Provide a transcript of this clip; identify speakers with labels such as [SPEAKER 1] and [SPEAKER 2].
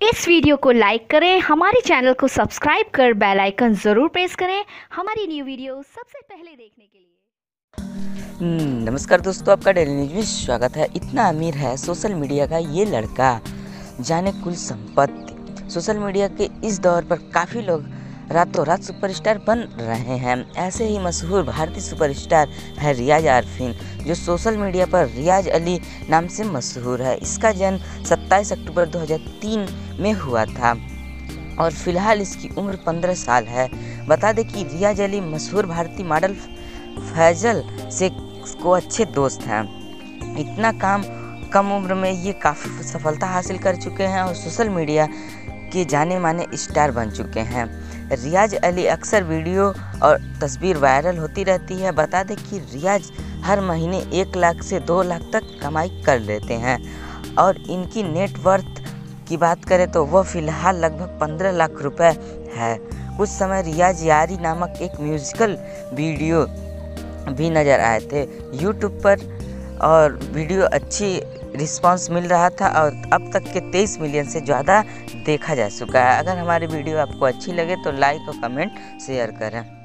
[SPEAKER 1] इस वीडियो को लाइक करें हमारे चैनल को सब्सक्राइब कर बेल आइकन ज़रूर प्रेस करें। हमारी न्यू वीडियो सबसे पहले देखने के लिए।
[SPEAKER 2] हम्म, नमस्कार दोस्तों आपका डेली न्यूज़ में स्वागत है। इतना अमीर है सोशल मीडिया का ये लड़का जाने कुल संपत्ति। सोशल मीडिया के इस दौर पर काफ़ी लोग रातों रात सुपरस्टार बन रहे हैं। ऐसे ही मशहूर भारतीय सुपरस्टार है रियाज आरफिन, जो सोशल मीडिया पर रियाज अली नाम से मशहूर है। इसका जन्म 27 अक्टूबर 2003 में हुआ था और फ़िलहाल इसकी उम्र 15 साल है। बता दें कि रियाज अली मशहूर भारतीय मॉडल फैजल से को अच्छे दोस्त हैं। इतना काम कम उम्र में ये काफ़ी सफलता हासिल कर चुके हैं और सोशल मीडिया के जाने माने स्टार बन चुके हैं। रियाज अली अक्सर वीडियो और तस्वीर वायरल होती रहती है। बता दें कि रियाज हर महीने एक लाख से दो लाख तक कमाई कर लेते हैं। और इनकी नेटवर्थ की बात करें तो वह फ़िलहाल लगभग पंद्रह लाख रुपए है। कुछ समय रियाज यारी नामक एक म्यूज़िकल वीडियो भी नज़र आए थे। यूट्यूब पर और वीडियो अच्छी रिस्पांस मिल रहा था और अब तक के 23 मिलियन से ज़्यादा देखा जा चुका है। अगर हमारी वीडियो आपको अच्छी लगे तो लाइक और कमेंट शेयर करें।